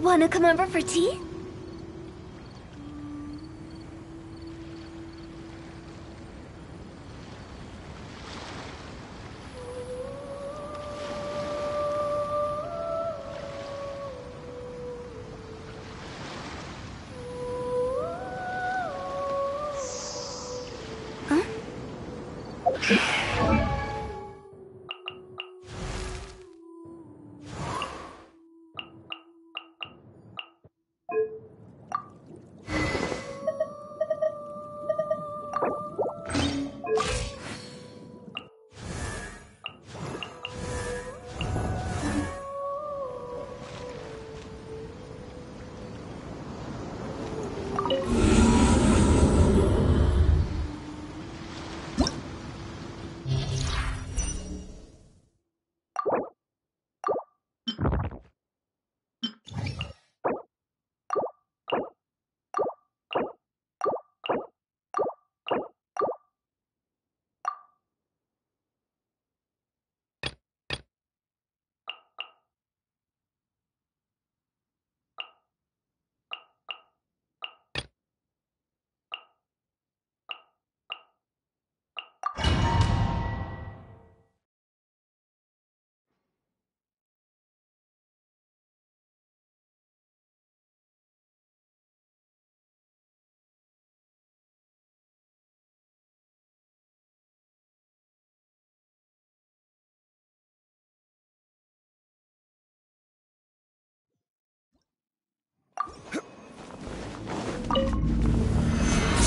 Wanna come over for tea?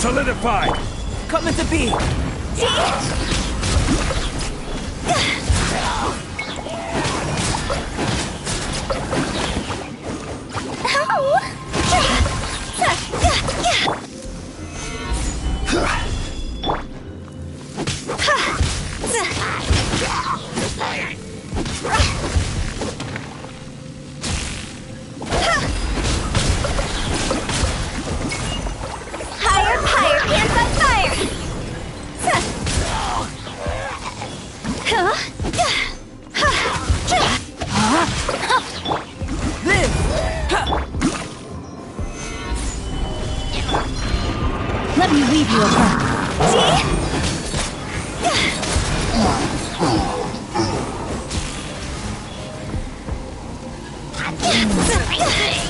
Solidify! Coming to be! Higher, バイバイ!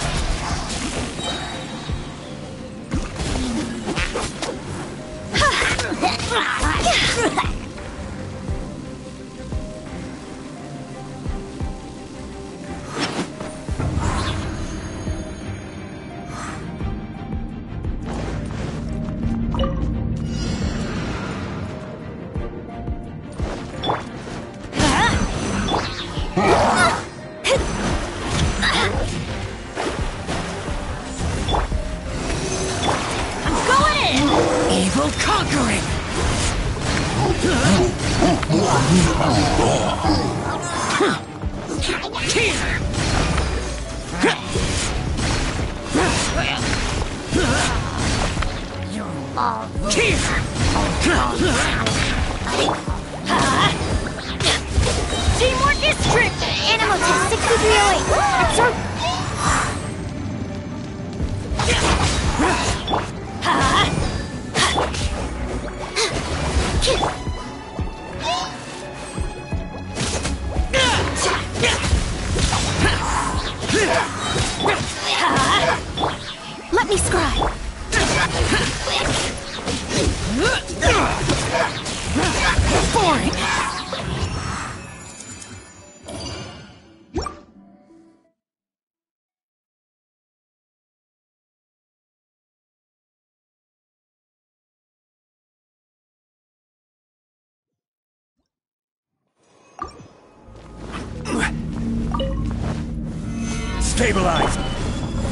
Stabilize!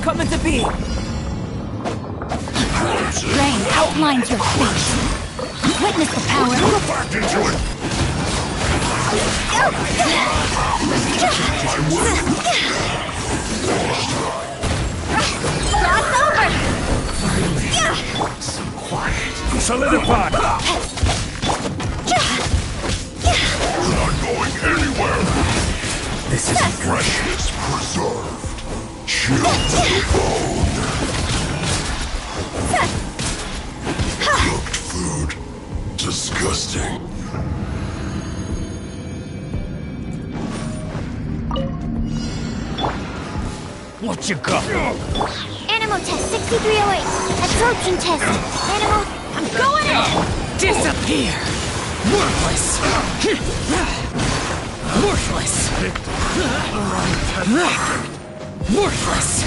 Coming to be! Rain outlines your face. Witness the power. Back into it! Cross over! Finally, so quiet. Solidify! Not going anywhere. This is Freshness preserved. Food. Disgusting. What you got? Animal test 6308. Absorption test. Animal. I'm going in! Disappear! Worthless! Worthless! Worthless!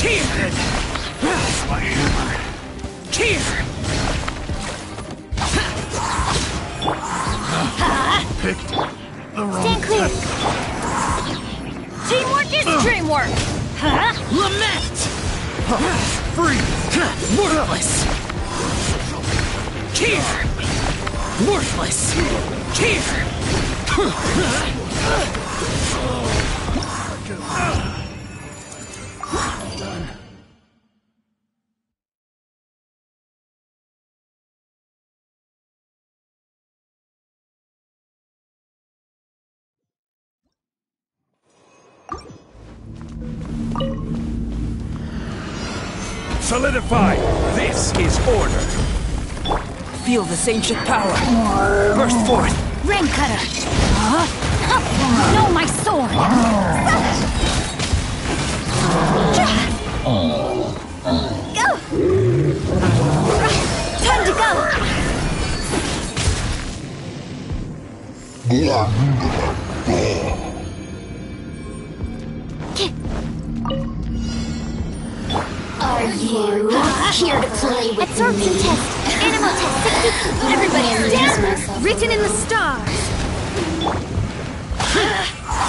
Here! Here! Stand clear. Teamwork is dreamwork! Huh? Lament! Freeze! Worthless! Here! Worthless! Here! Solidify! This is order! Feel this ancient power! Burst forth! Rain cutter! Huh? Huh? No, my sword! Go. Time Written in the stars.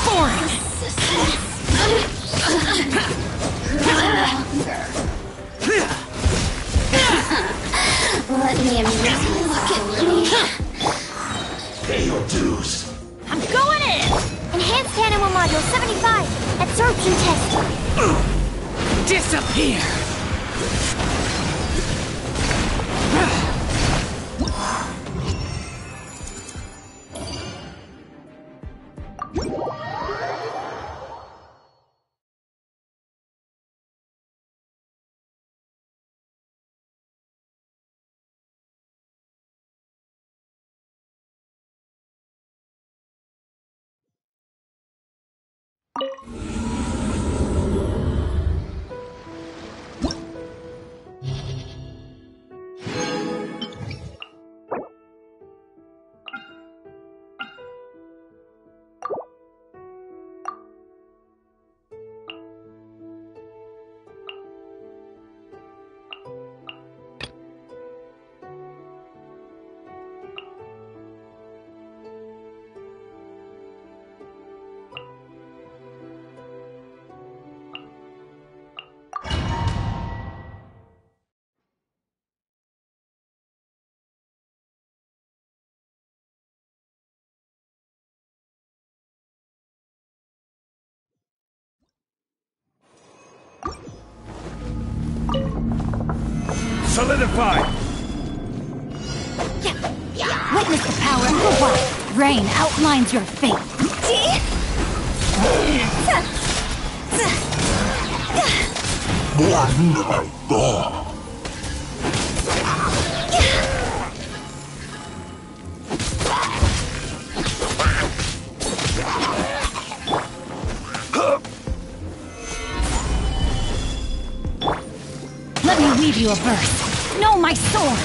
Foreign! Let me amuse you. Look at me. Pay your dues. I'm going in! Enhanced animal module 75. Absorption test. Disappear! Solidify! Witness the power of the wild. Rain outlines your fate. Let me weave you a verse. Know my sword.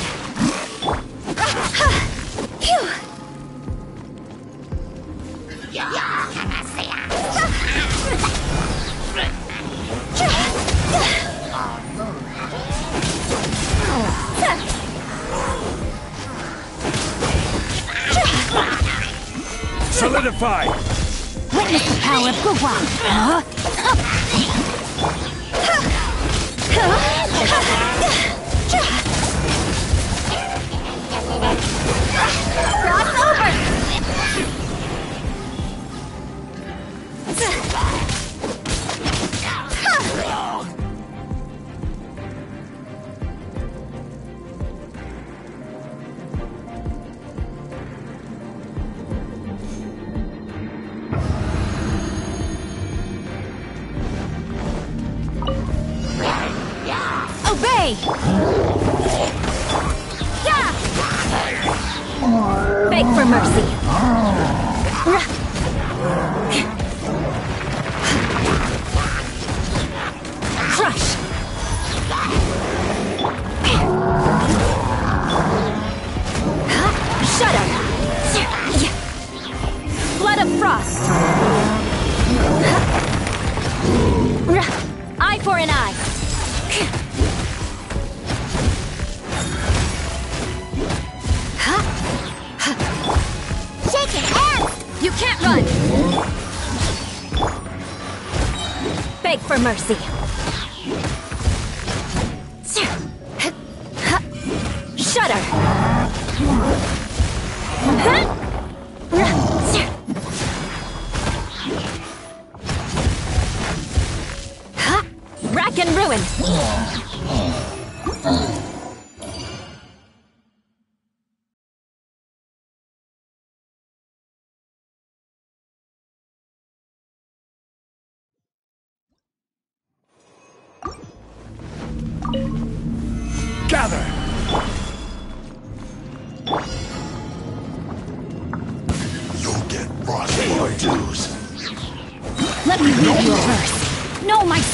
Solidify! Witness the power of Guhua. Huh?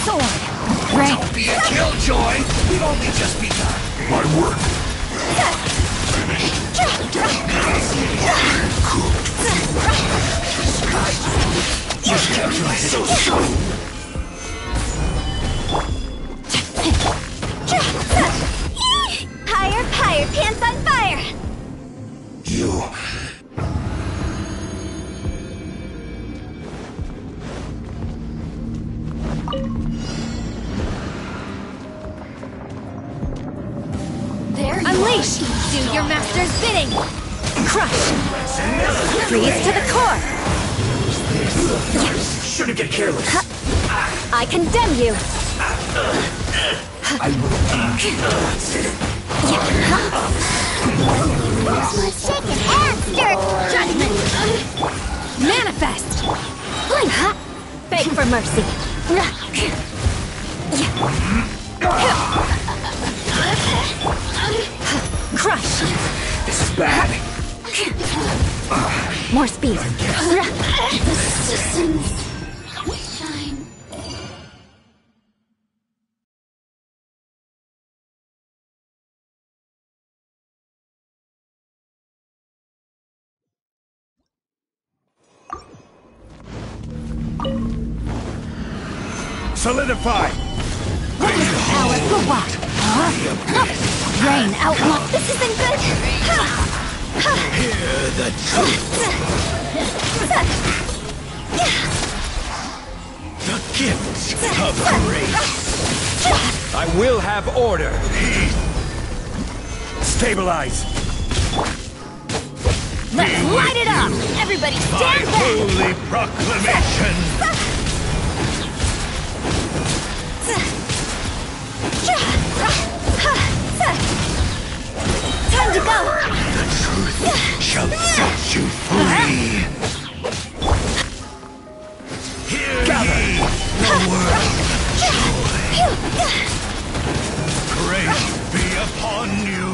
Sword! Rain, Be a killjoy! We've only just begun. My work. So soon! Higher, higher, pants on fire! Shouldn't get careless. I condemn you! I are. Shaking hands, dirt! Judgment! Manifest! Beg for mercy! Crush! This is bad. More speed! Solidify! power, for what? Huh? Rain, outlaw. This isn't good! Hear the truth. The gift of grace. I will have order. Stabilize. Let's light it up! Everybody stand back! holy proclamation. Time to go! The truth Shall set you free. Hear ye the word joy. Grace be upon you.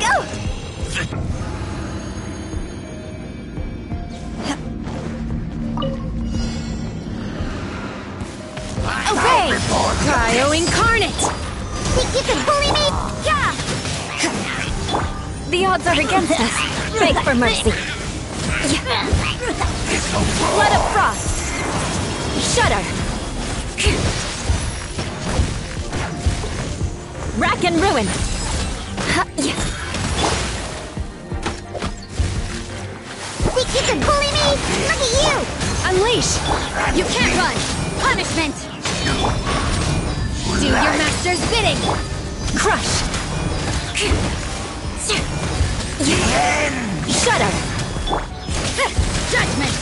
Go! Cryo incarnate! Think you can bully me? Yeah! The odds are against us. Beg for mercy. Blood of frost! Shudder! Rack and ruin! Think you can bully me? Look at you! Unleash! You can't run! Punishment! Do your master's bidding! Crush! Shudder! Judgment!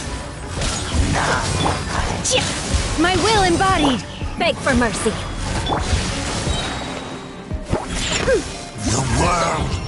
My will embodied! Beg for mercy! The world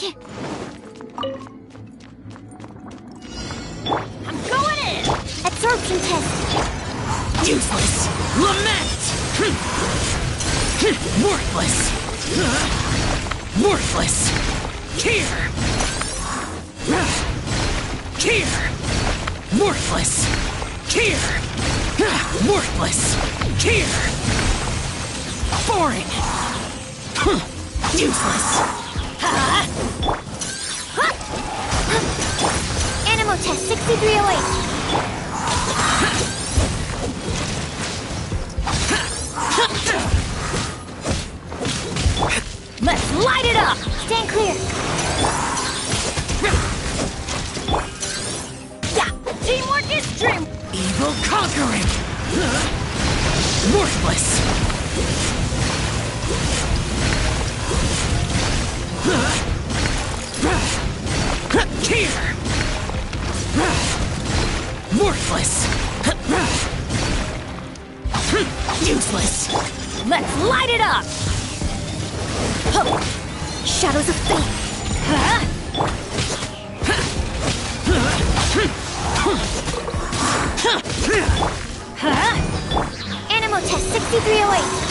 I'm going in! Absorption test. Useless! Lament! Worthless! Worthless! Here! Here! Worthless! Here! Worthless! Here! Boring! Useless! Animal test 6308. Let's light it up! Stand clear. Yeah! Teamwork is dream! Evil conquering! Worthless! Let's light it up! Huh. Shadows of fate! Huh? Huh? Animal test 6308.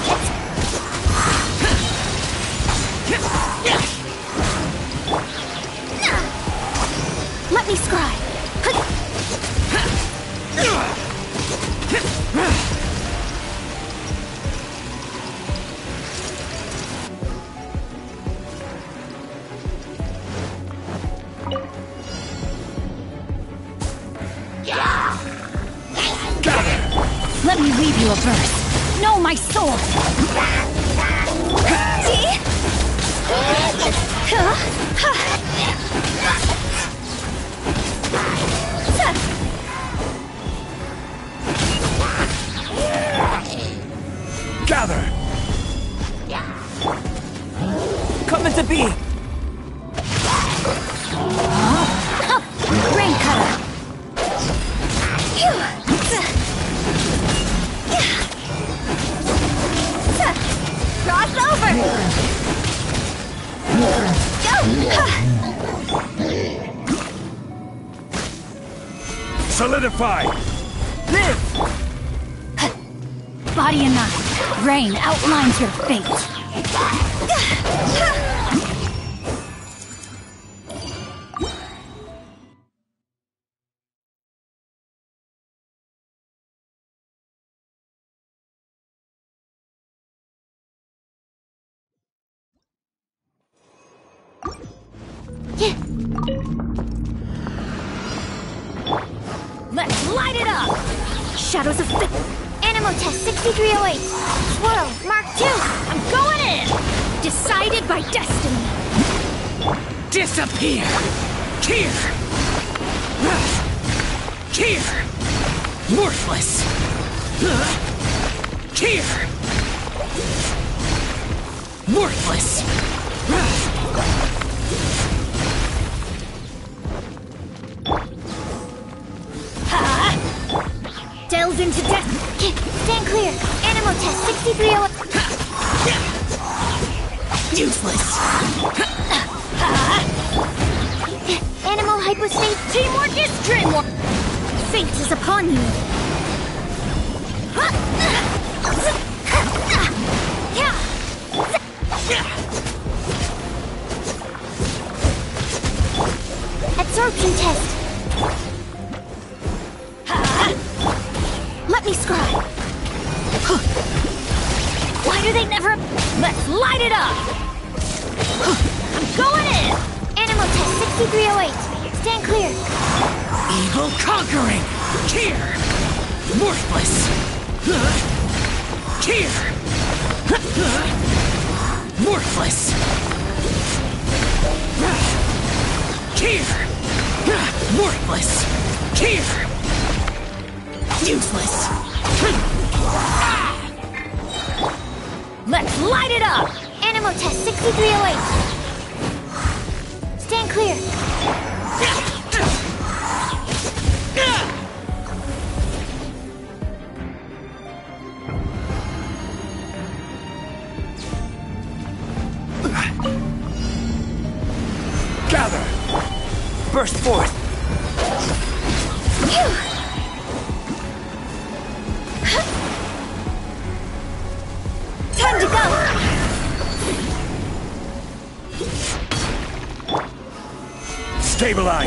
Solidify! Worthless! Delves into death. Stand clear. Animal test 6308. Useless! Animal hypostate. Teamwork is dreamwork. Fate is upon you. Absorption Stabilize!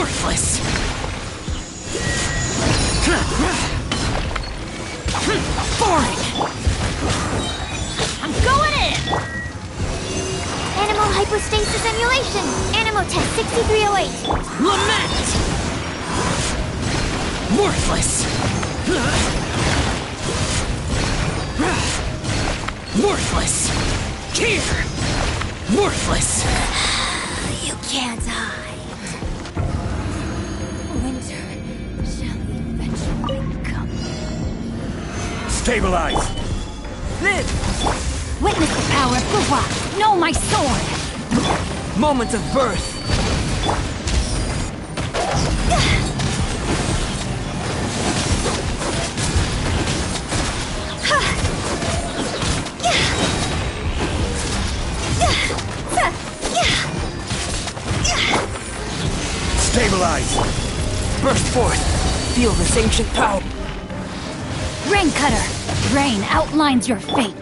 Worthless! Boring! I'm going in! Animal hypostasis emulation! Animotest 6308! Lament! Worthless! Worthless! Here! Worthless! You can't hide. Stabilize! Live! Witness the power of Guhua! Know my sword! Moment of birth! Stabilize! Burst forth! Feel this ancient power! Rain Cutter! Rain outlines your fate!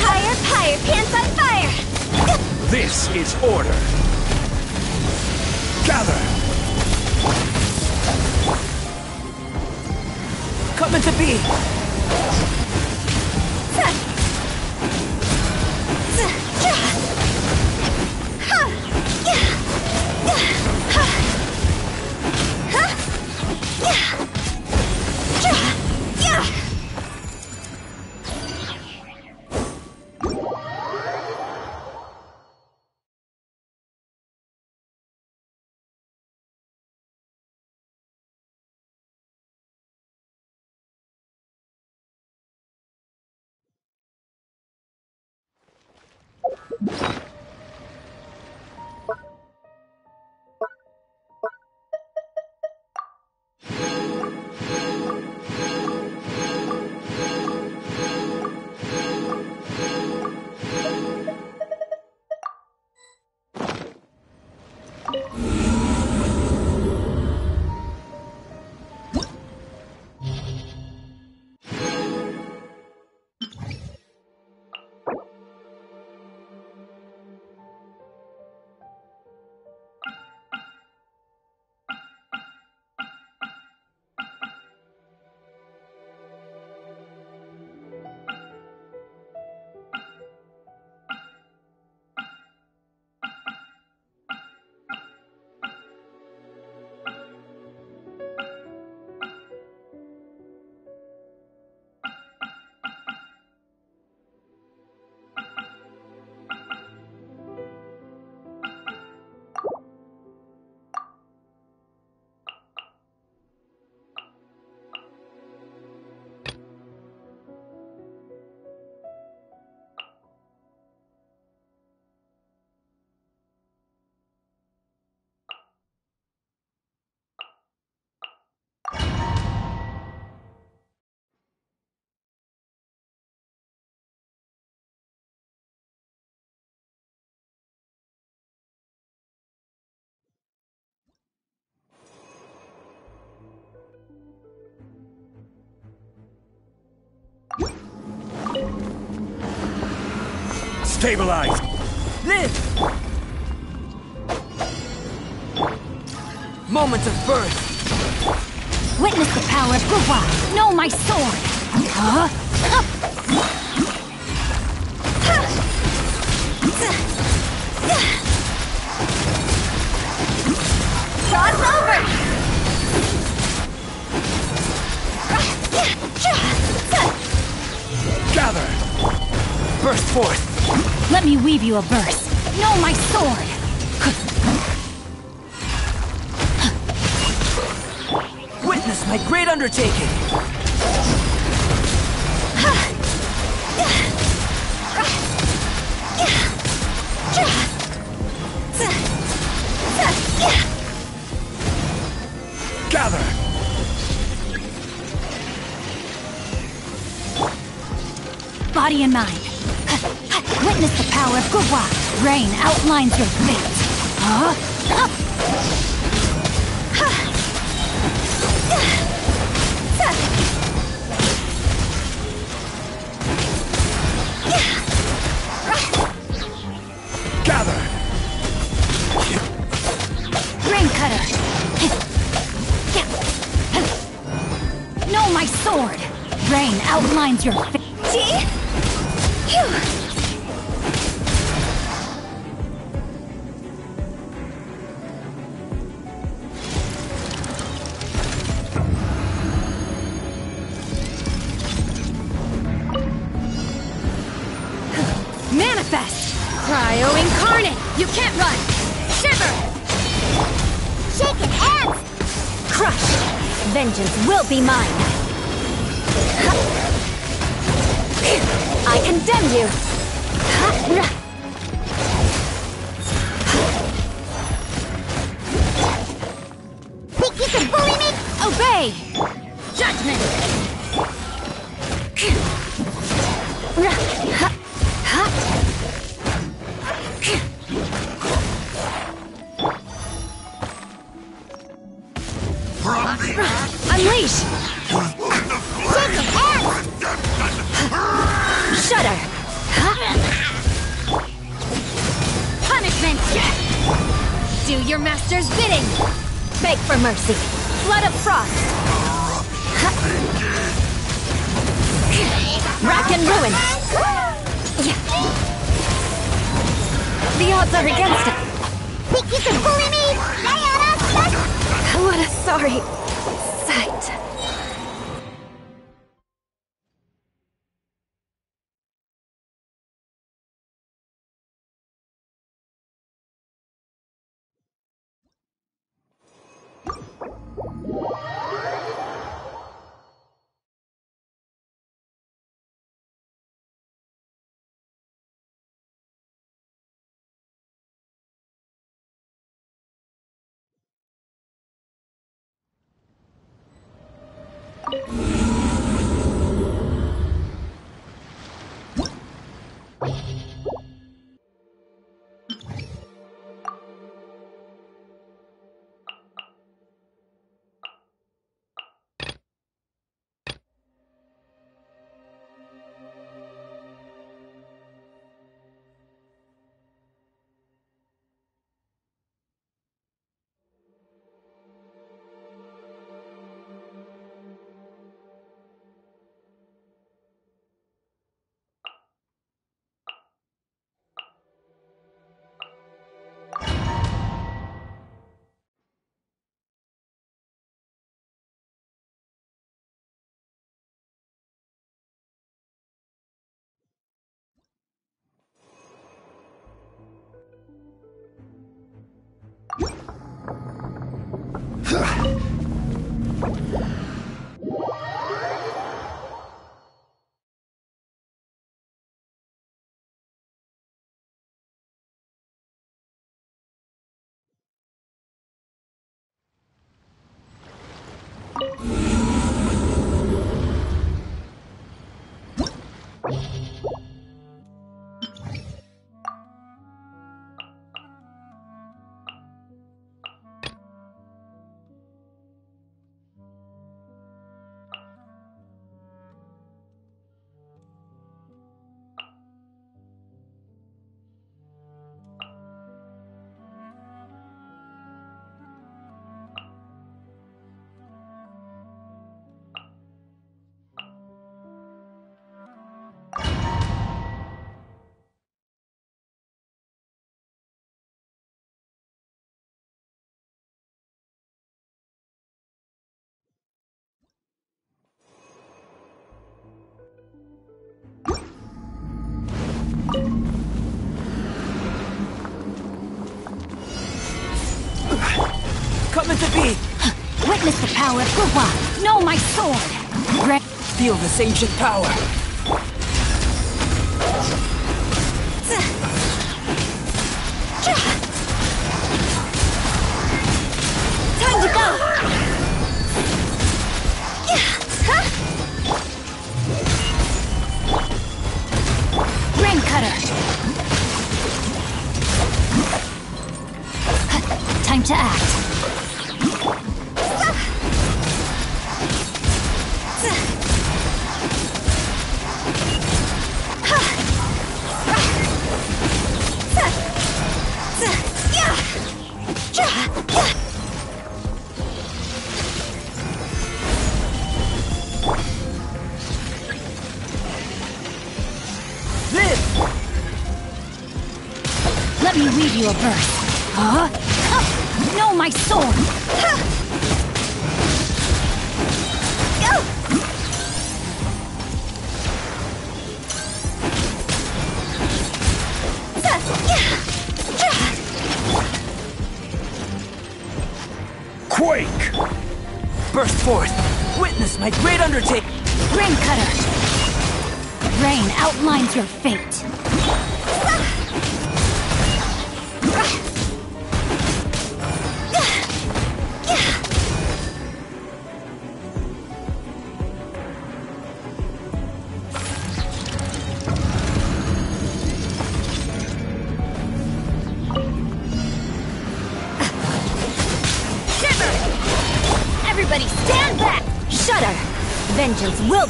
Higher, higher, pants on fire! This is order! Gather! Coming to be! Stabilize! Live! Moment of birth! Witness the power of Guhua! Know my sword! Huh? Cross over! Gather! Burst forth! Let me weave you a verse. Know my sword! Witness my great undertaking! Power of Guhua! Rain outlines your fate. Huh? Vengeance will be mine! I condemn you! Think you can bully me? Obey! Judgment! Coming to be! Witness the power of Guhua! Know my sword! Feel this ancient power! Time to go! Rain Cutter! Time to act.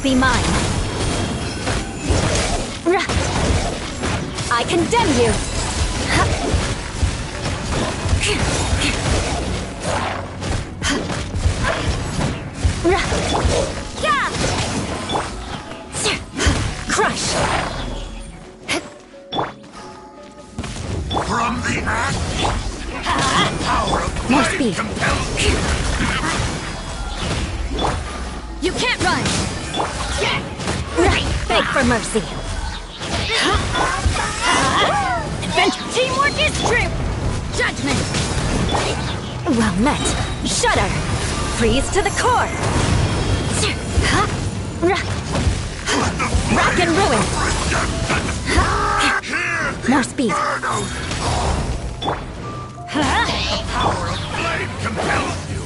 Be mine! I condemn you! Crush! From the act, power of More flame speed. compels for mercy! Adventure teamwork is true! Judgment! Well met! Shudder! Freeze to the core! Rack and ruin! More speed! The Power of flame compels you.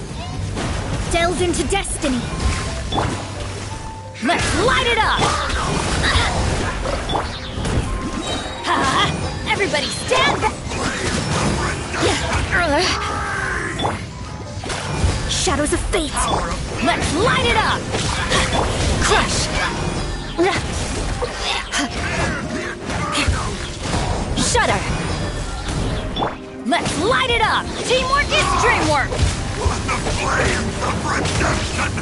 Delve into destiny! Let's light it up! Everybody stand back! Shadows of fate! Let's light it up! Crush! Shudder! Let's light it up! Teamwork is dreamwork! The flames of redemption.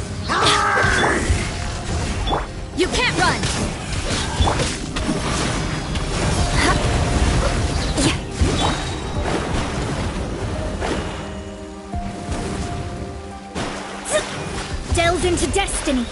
You can't run! Into destiny!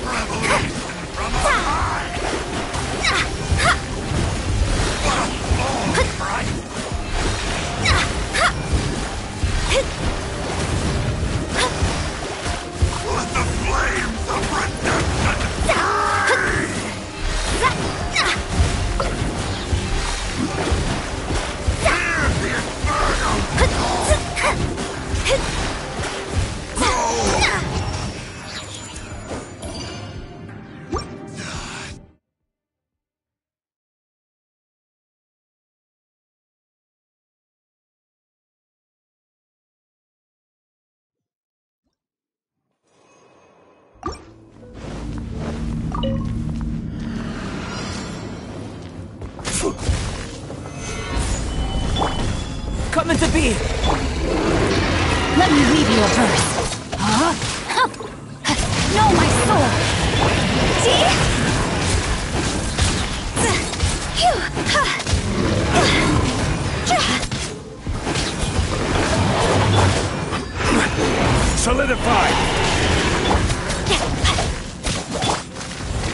Solidify!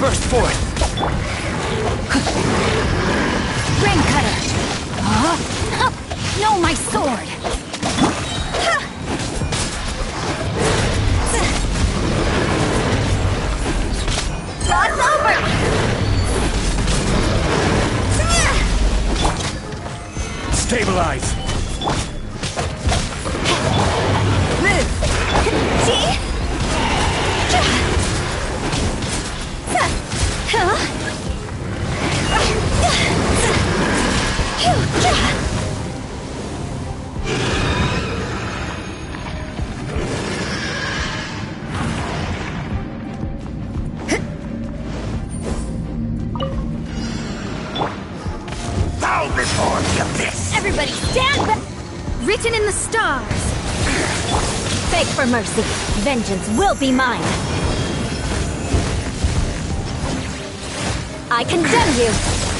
Burst forth! Rain Cutter! Huh. No, my sword! God's over! Stabilize! Mercy. Vengeance will be mine. I condemn you!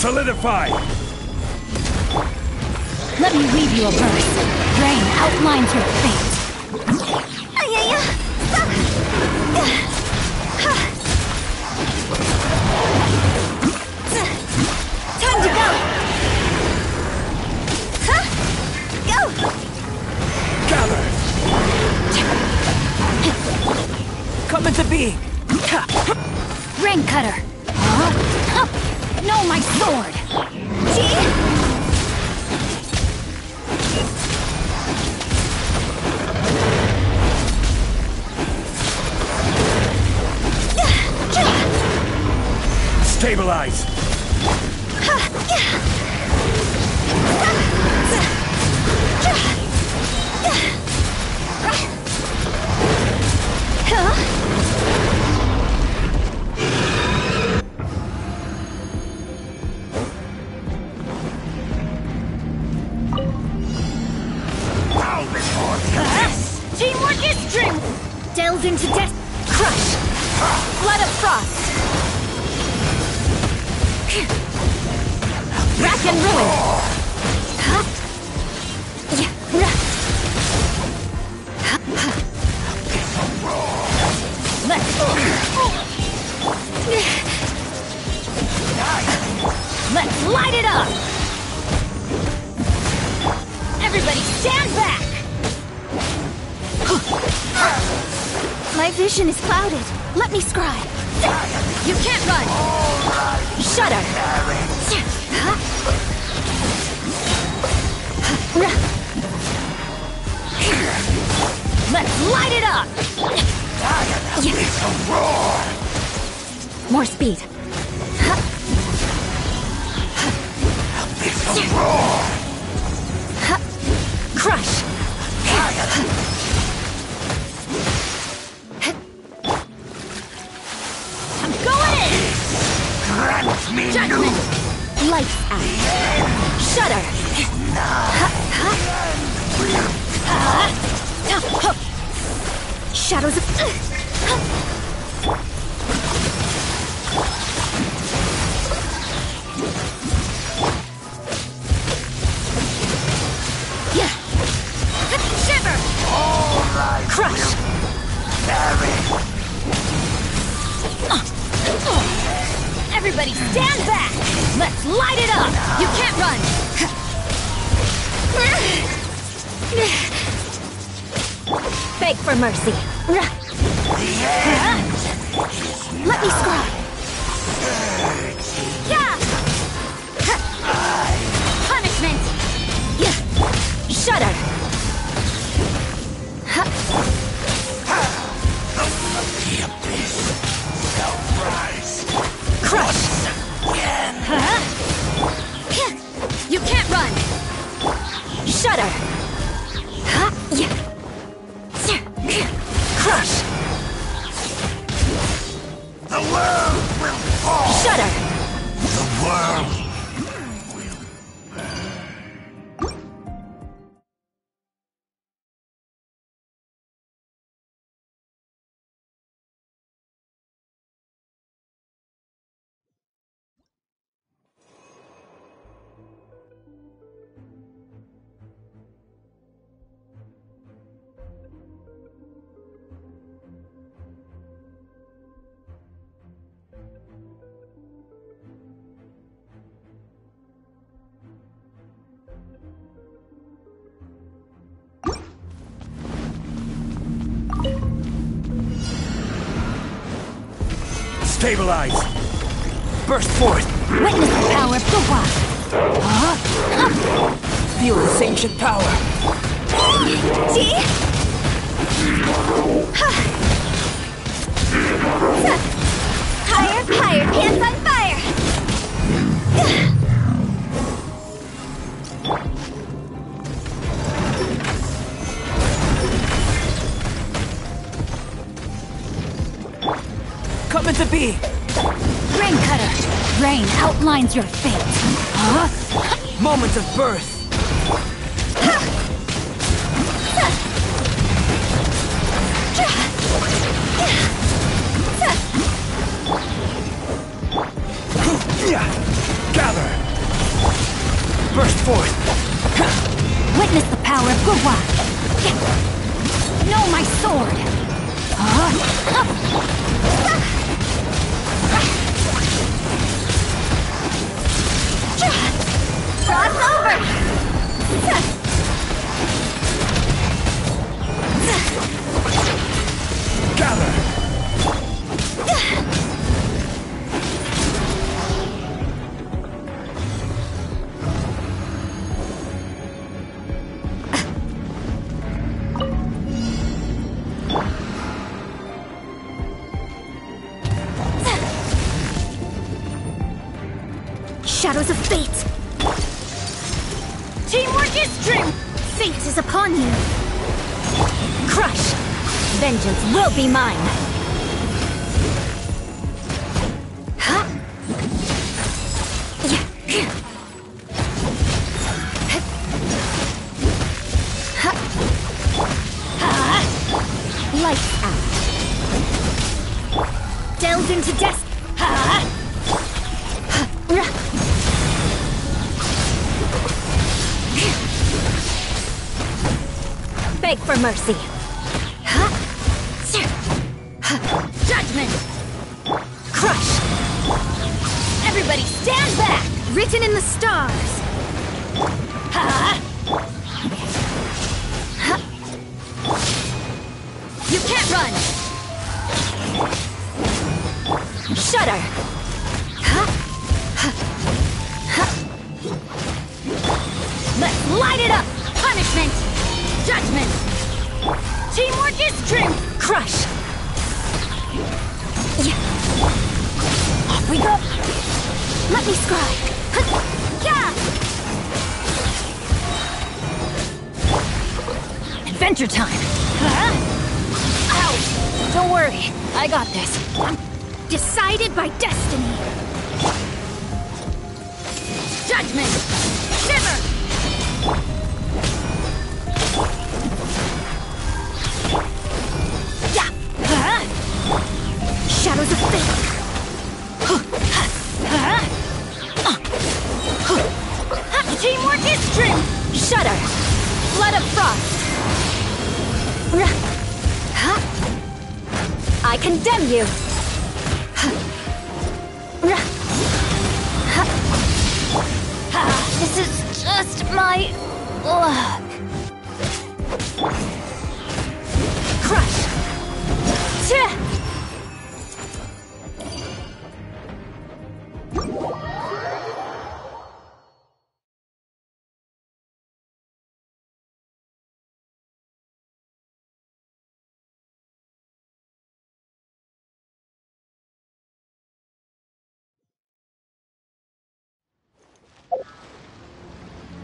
Solidify. Let me weave you a verse. Rain outlines your fate. Time to go! Go! Gather! Come into being! Rain cutter! No, my sword! See? Stabilize! Huh? Crush! Everybody stand back! Let's light it up! You can't run! Beg for mercy. Let me scry. Yeah! Punishment! Shudder! Surprise! Again. You can't run! Shudder! Huh? The world will fall! Shudder! The world Stabilize! Burst forth! Witness the power of the Guhua! Feel this ancient power! See? Higher, higher, hands on fire! Come into be! Rain Cutter! Outlines your fate! Huh? Moment of birth! Gather! Burst forth! Witness the power of Guhua! Know my sword! Huh? Over! Gather! Shadows of fate! Will be mine!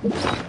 you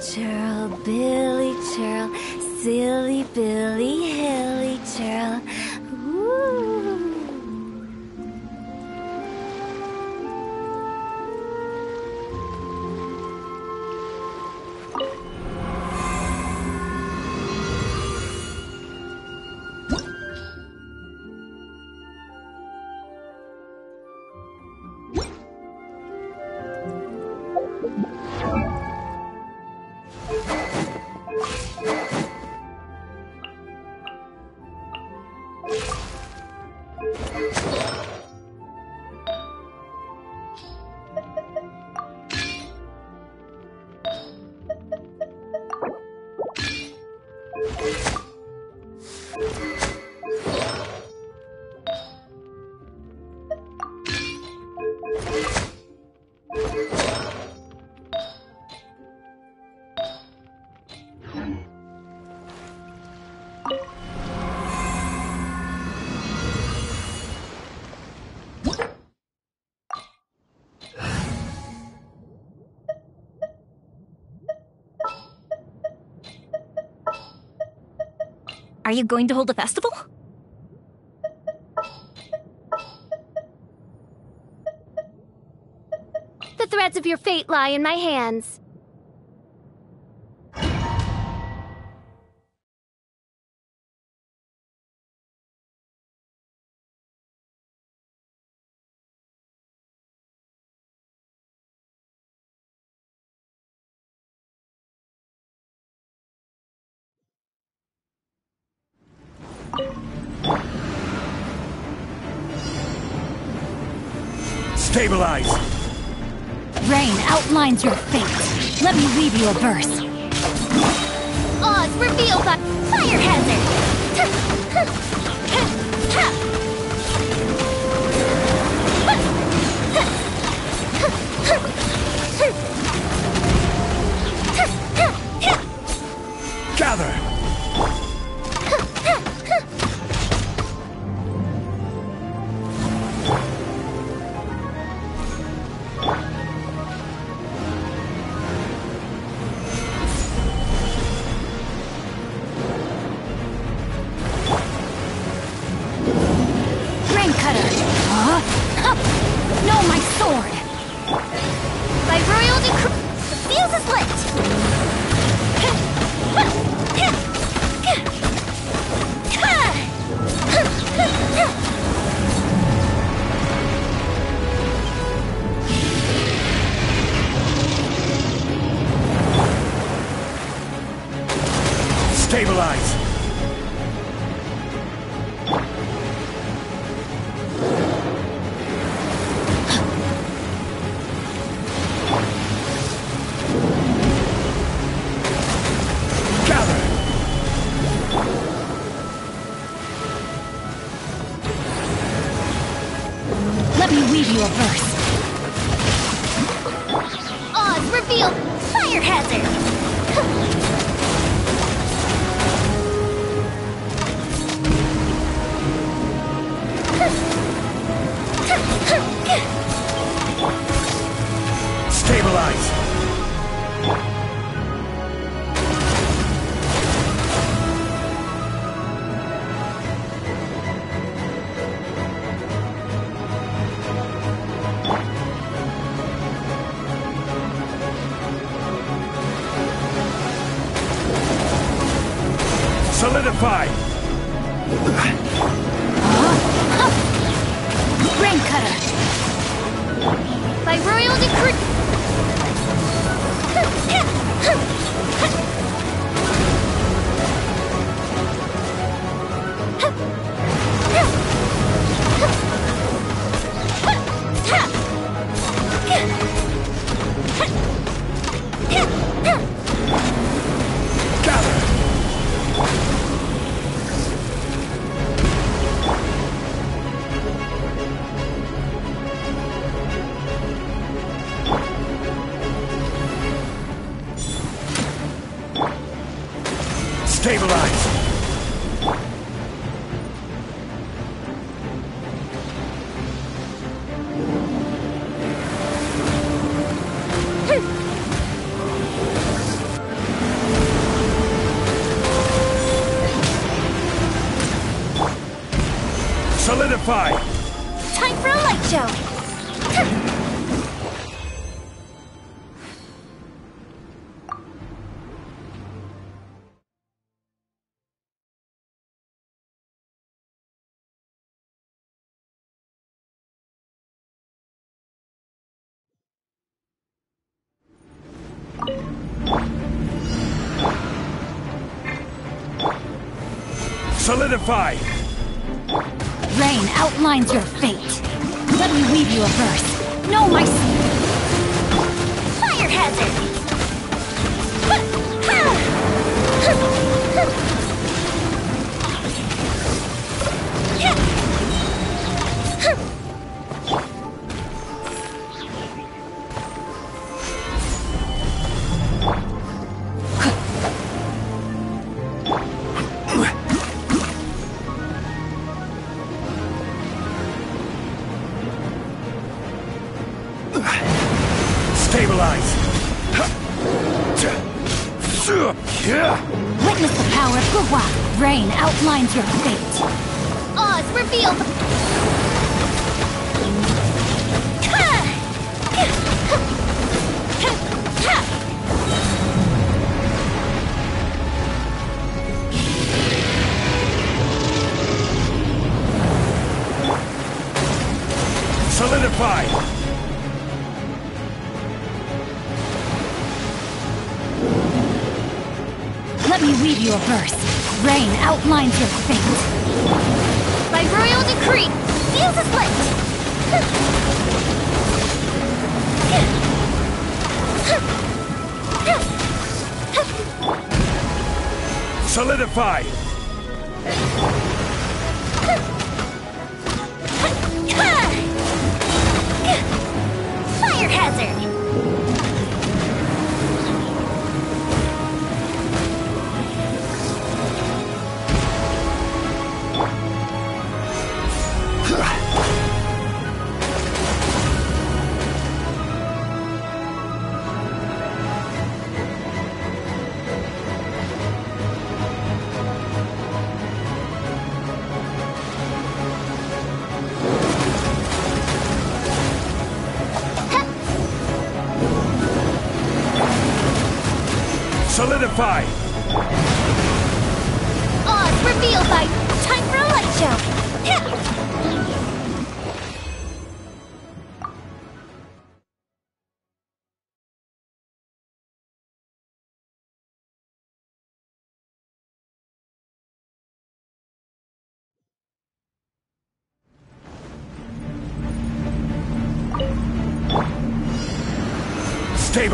Silly Are you going to hold a festival? The threads of your fate lie in my hands. Outlines your fate. Let me leave you a verse. Odds revealed by fire hazard. Gather! Solidify! Solidify! Rain outlines your fate. Let me weave you a verse. No, my Fire hazard! Solidify! Let me weave you a verse. Rain outlines your fate. By royal decree, fuse is lit! Solidify! Hazard!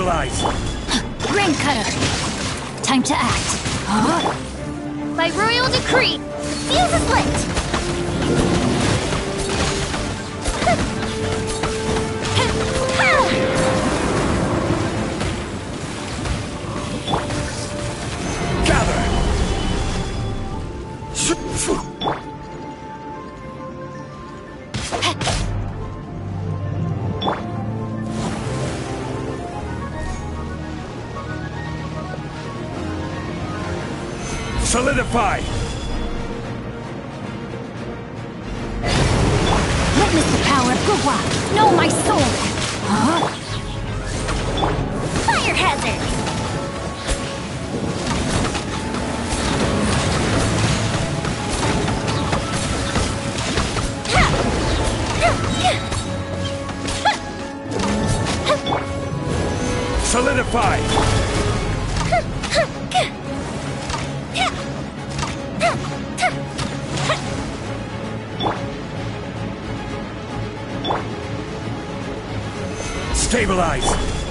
Stabilize! Rain cutter. Time to act. Huh? By royal decree, the fuse is lit! Stabilize!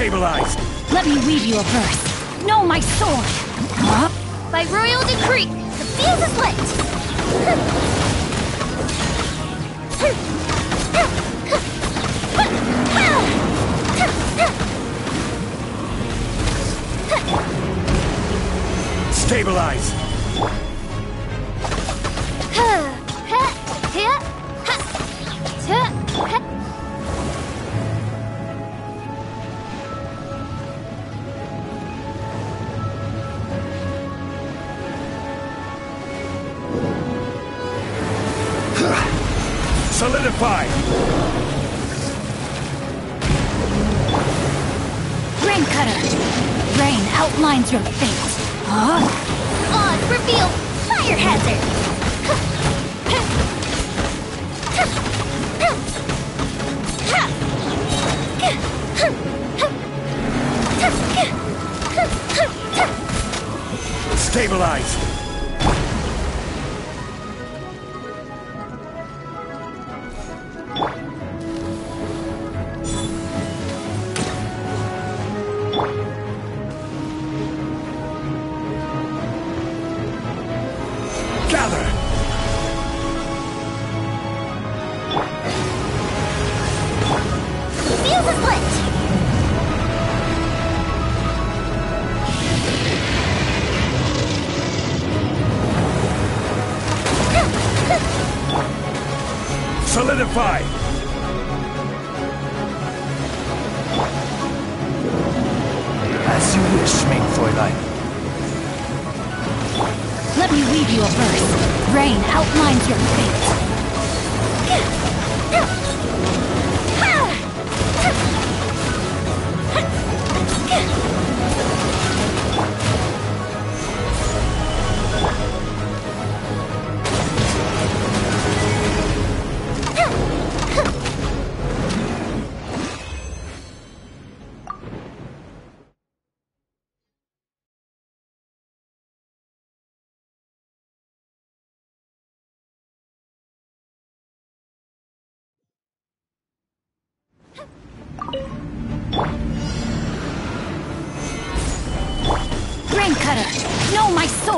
Stabilize! Let me weave you a verse. Know my sword. Huh? By royal decree, the field is lit! Stabilize! Outlines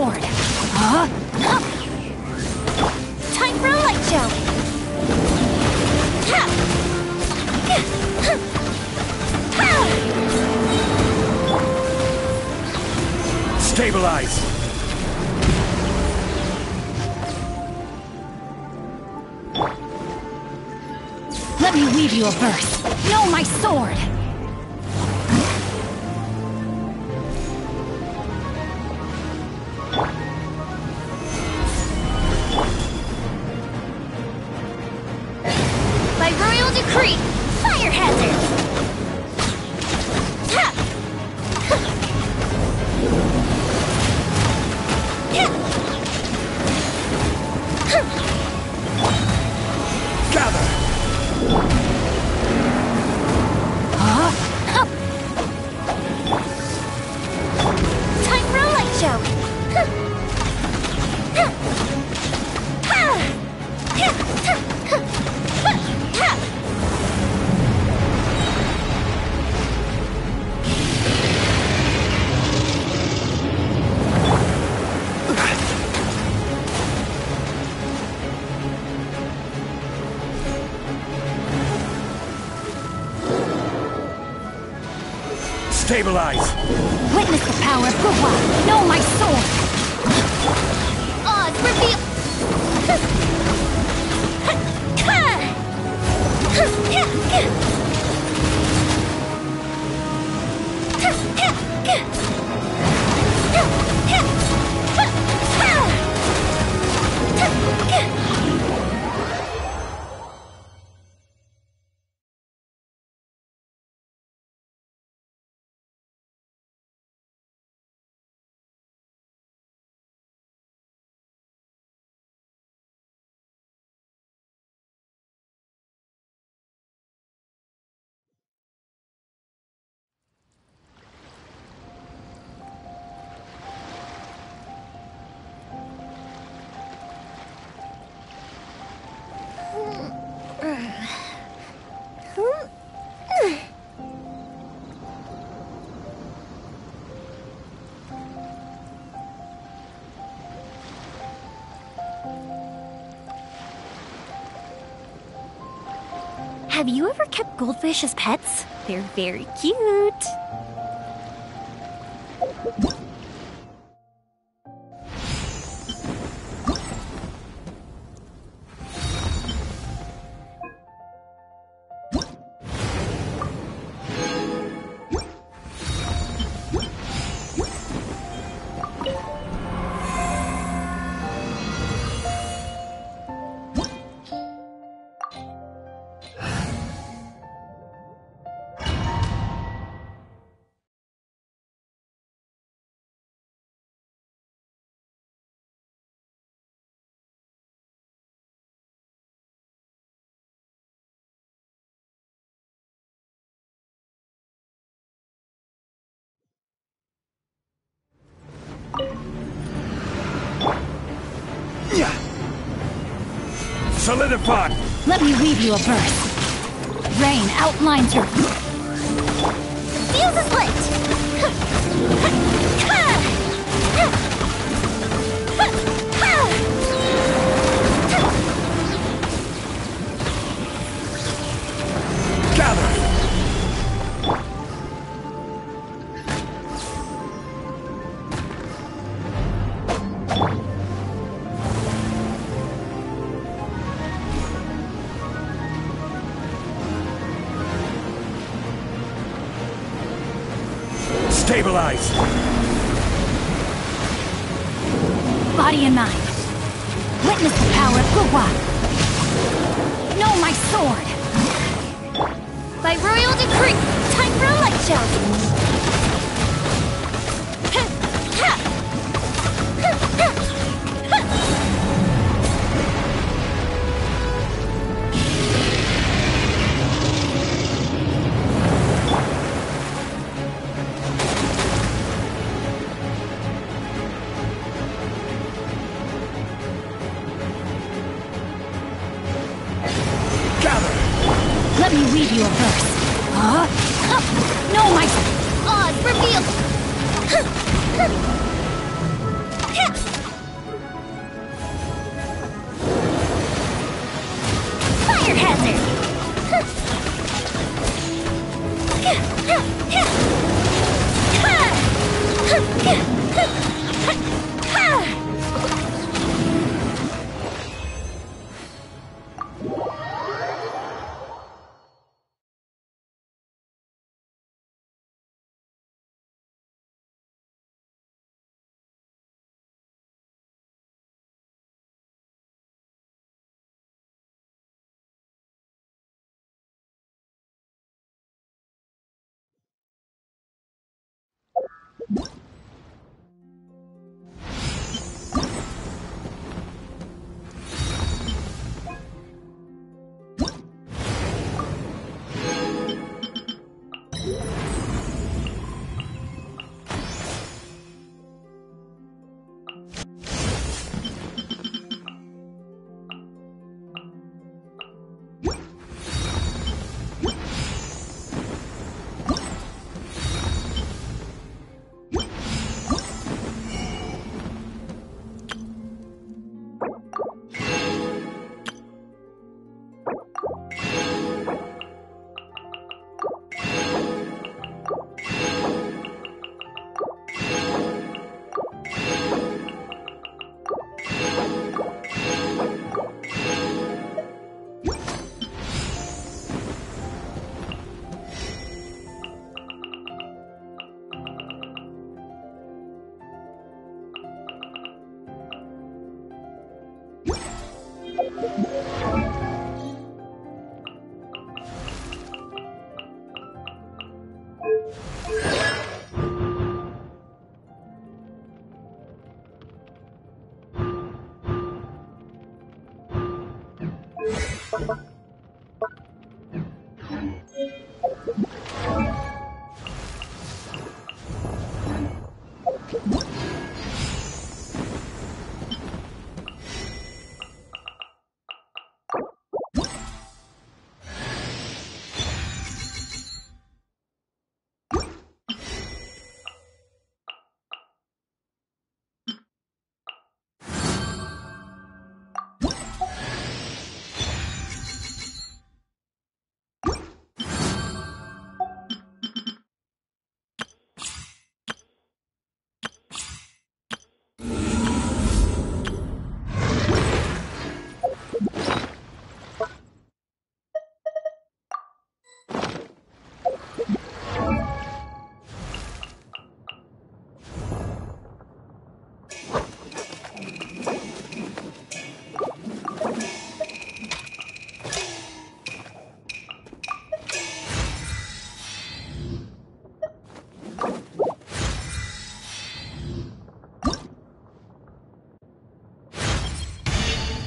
sword. Huh? Time for a light show! Stabilize! Let me weave you a verse. Stabilize! Witness the power of Guhua! Know my sword! Odds reveal. Have you ever kept goldfish as pets? They're very cute. Let me read you a verse. Rain outlines your... Fuse is lit. Witness the power of Guhua! Know my sword! By royal decree, time for a light show.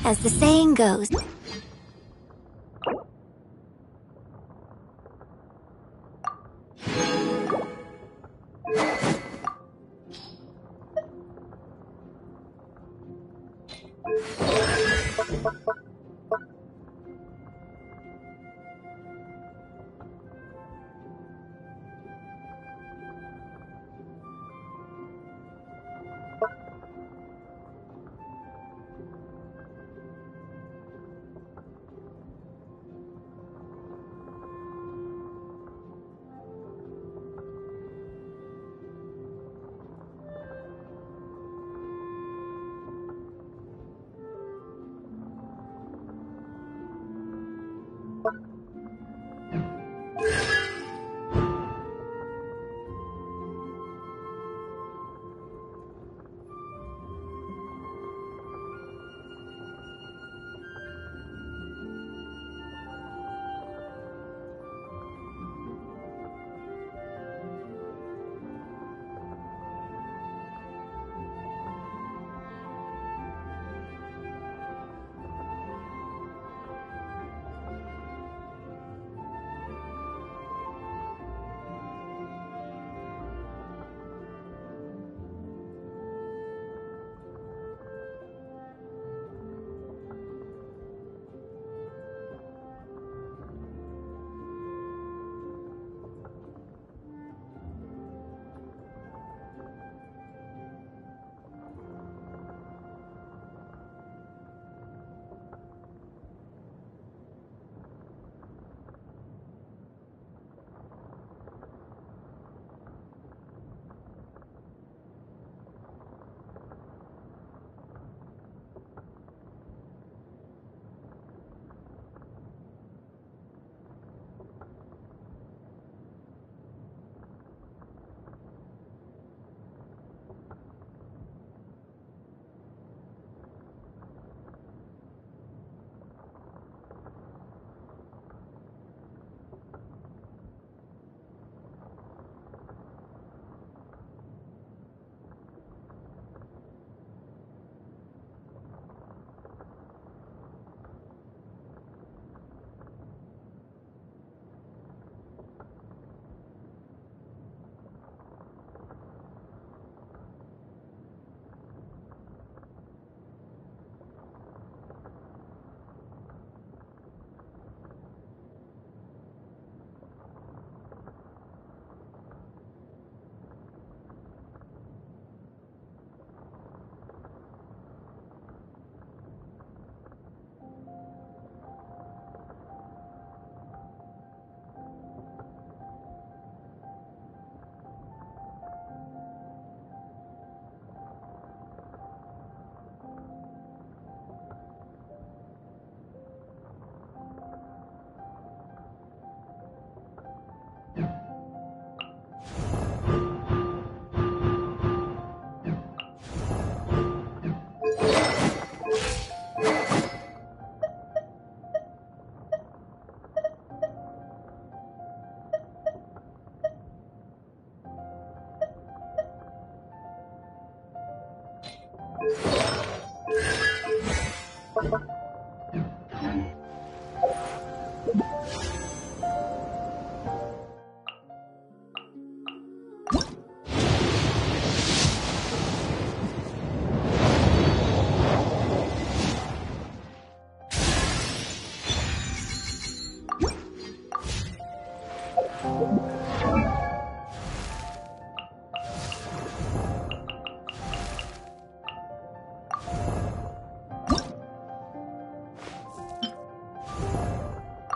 As the saying goes,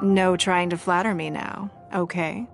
No trying to flatter me now, okay?